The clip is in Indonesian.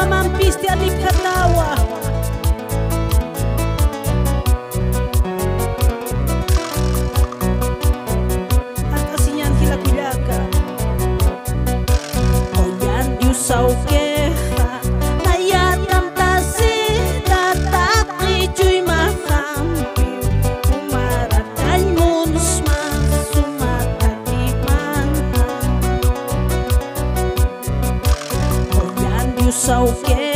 mamampis ti ani katawa at asinyan hila kuyaka Oyan yusaw ke so scared.